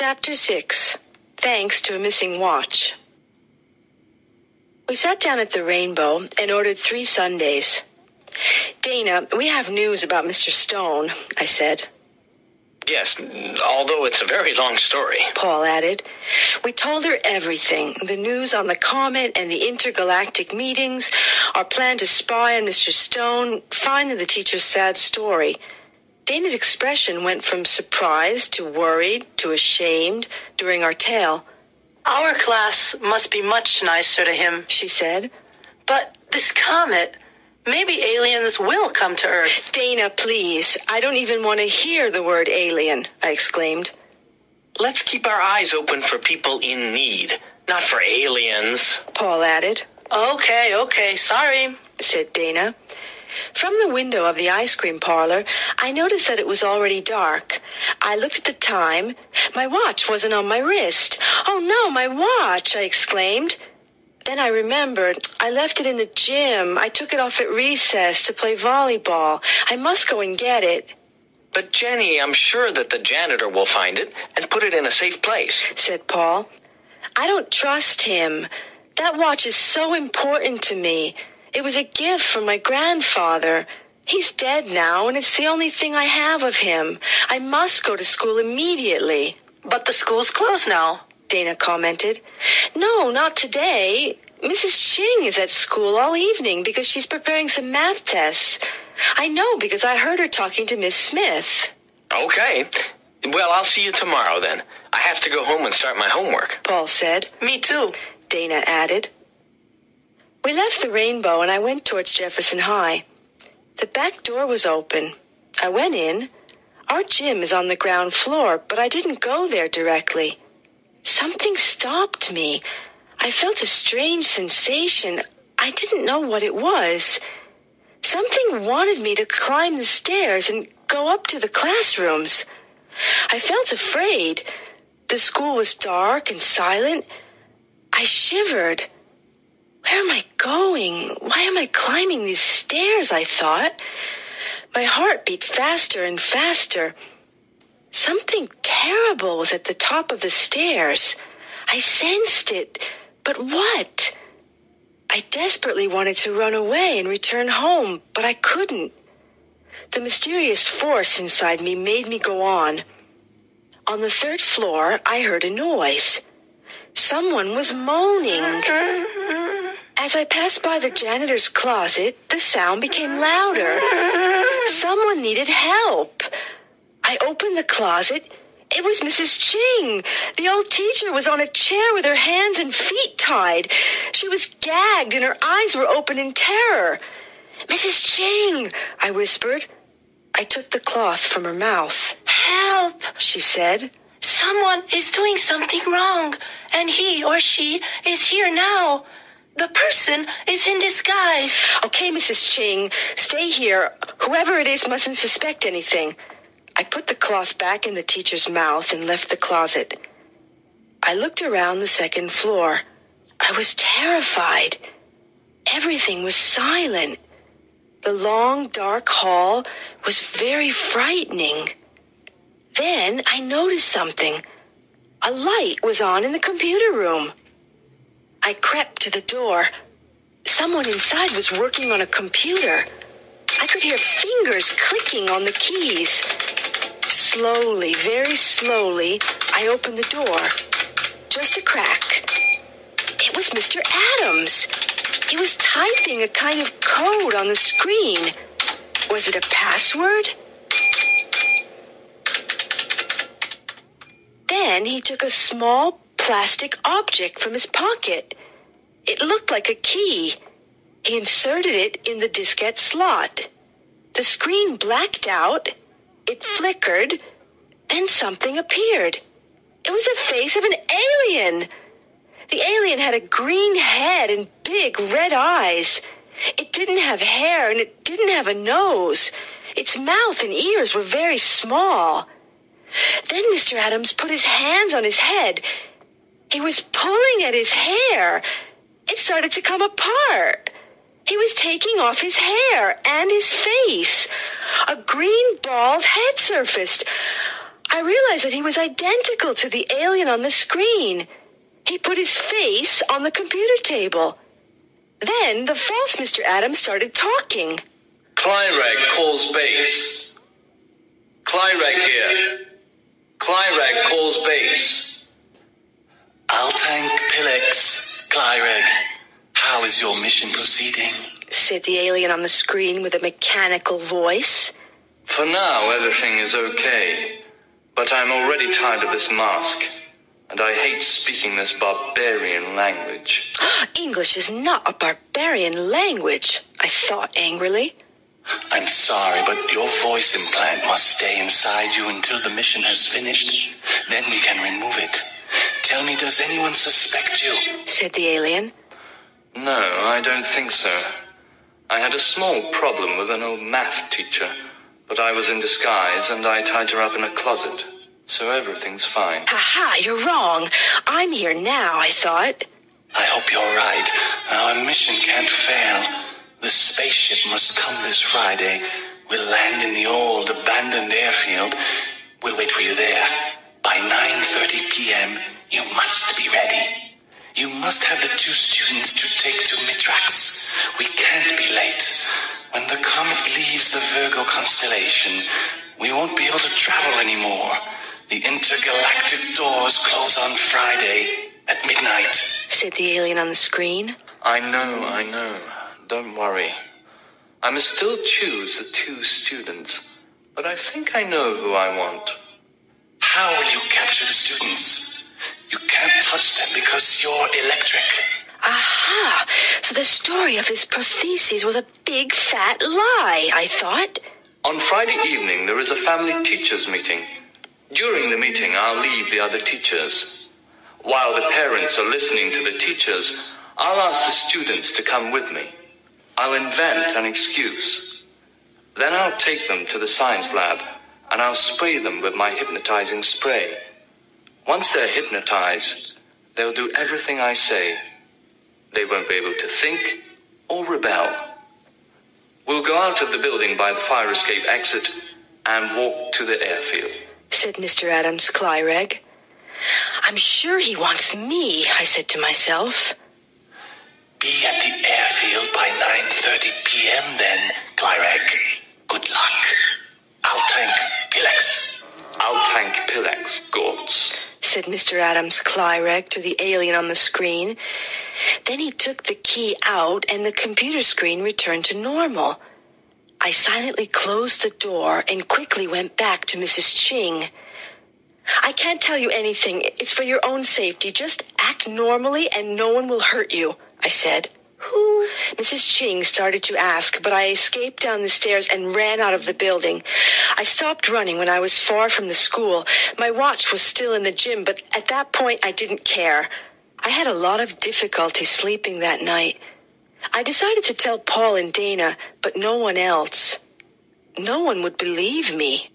Chapter 6 Thanks to a Missing Watch. We sat down at the Rainbow and ordered three sundaes. Dana, we have news about Mr. Stone, I said. Yes, although it's a very long story. Paul added. We told her everything the news on the comet and the intergalactic meetings, our plan to spy on Mr. Stone, finally the teacher's sad story. Dana's expression went from surprised to worried to ashamed during our tale. Our class must be much nicer to him, she said. But this comet, maybe aliens will come to Earth. Dana, please. I don't even want to hear the word alien, I exclaimed. Let's keep our eyes open for people in need, not for aliens, Paul added. Okay, okay, sorry, said Dana. From the window of the ice cream parlor, I noticed that it was already dark. I looked at the time. My watch wasn't on my wrist. Oh no, my watch! I exclaimed. Then I remembered. I left it in the gym. I took it off at recess to play volleyball. I must go and get it. But Jenny, I'm sure that the janitor will find it and put it in a safe place, said Paul. I don't trust him. That watch is so important to me. It was a gift from my grandfather. He's dead now, and it's the only thing I have of him. I must go to school immediately. But the school's closed now, Dana commented. No, not today. Mrs. Ching is at school all evening because she's preparing some math tests. I know because I heard her talking to Miss Smith. Okay. Well, I'll see you tomorrow then. I have to go home and start my homework. Paul said. Me too, Dana added. We left the rainbow and I went towards Jefferson High. The back door was open. I went in. Our gym is on the ground floor, but I didn't go there directly. Something stopped me. I felt a strange sensation. I didn't know what it was. Something wanted me to climb the stairs and go up to the classrooms. I felt afraid. The school was dark and silent. I shivered. Where am I going? Why am I climbing these stairs? I thought. My heart beat faster and faster. Something terrible was at the top of the stairs. I sensed it. But what? I desperately wanted to run away and return home, but I couldn't. The mysterious force inside me made me go on. On the third floor, I heard a noise. Someone was moaning. As I passed by the janitor's closet, the sound became louder. Someone needed help. I opened the closet. It was Mrs. Ching. The old teacher was on a chair with her hands and feet tied. She was gagged and her eyes were open in terror. Mrs. Ching, I whispered. I took the cloth from her mouth. Help, she said. Someone is doing something wrong, and he or she is here now. The person is in disguise. Okay, Mrs. Ching, stay here. Whoever it is mustn't suspect anything. I put the cloth back in the teacher's mouth and left the closet. I looked around the second floor. I was terrified. Everything was silent. The long, dark hall was very frightening. Then I noticed something. A light was on in the computer room. I crept to the door. Someone inside was working on a computer. I could hear fingers clicking on the keys. Slowly, very slowly, I opened the door. Just a crack. It was Mr. Adams. He was typing a kind of code on the screen. Was it a password? Then he took a small plastic object from his pocket. It looked like a key. He inserted it in the diskette slot. The screen blacked out. It flickered. Then something appeared. It was the face of an alien. The alien had a green head and big red eyes. It didn't have hair and it didn't have a nose. Its mouth and ears were very small. Then Mr. Adams put his hands on his head. He was pulling at his hair. It started to come apart. He was taking off his hair and his face. A green bald head surfaced. I realized that he was identical to the alien on the screen. He put his face on the computer table. Then the false Mr. Adams started talking. Clyreg calls base. Clyreg here. Clyreg calls base. Altank Pilex, Clyreg. How is your mission proceeding? said the alien on the screen with a mechanical voice. For now, everything is okay. But I'm already tired of this mask. And I hate speaking this barbarian language. English is not a barbarian language, I thought angrily. I'm sorry, but your voice implant must stay inside you until the mission has finished. Then we can remove it. Tell me, does anyone suspect you? said the alien. No, I don't think so. I had a small problem with an old math teacher, but I was in disguise and I tied her up in a closet. So everything's fine. Ha ha, you're wrong. I'm here now, I thought. I hope you're right. Our mission can't fail. The spaceship must come this Friday. We'll land in the old abandoned airfield. We'll wait for you there. By 9.30 p.m., you must be ready. You must have the two students to take to Mitrax. We can't be late. When the comet leaves the Virgo constellation, we won't be able to travel anymore. The intergalactic doors close on Friday at midnight, said the alien on the screen. I know, I know. Don't worry. I must still choose the two students, but I think I know who I want. How will you capture the students? You can't touch them because you're electric. Aha! So the story of his prostheses was a big fat lie, I thought. On Friday evening, there is a family teachers' meeting. During the meeting, I'll leave the other teachers. While the parents are listening to the teachers, I'll ask the students to come with me. I'll invent an excuse. Then I'll take them to the science lab and I'll spray them with my hypnotizing spray. Once they're hypnotized, they'll do everything I say. They won't be able to think or rebel. We'll go out of the building by the fire escape exit and walk to the airfield, said Mr. Adams Clyreg. I'm sure he wants me, I said to myself. Be at the airfield by 9.30 p.m. then, Clyreg. Good luck. Altank Pilex. I'll tank Pilex, Gortz, said Mr. Adams Clyreg to the alien on the screen. Then he took the key out and the computer screen returned to normal. I silently closed the door and quickly went back to Mrs. Ching. I can't tell you anything. It's for your own safety. Just act normally and no one will hurt you. I said. Who? Mrs. Ching started to ask, but I escaped down the stairs and ran out of the building. I stopped running when I was far from the school. My watch was still in the gym, but at that point I didn't care. I had a lot of difficulty sleeping that night. I decided to tell Paul and Dana, but no one else. No one would believe me.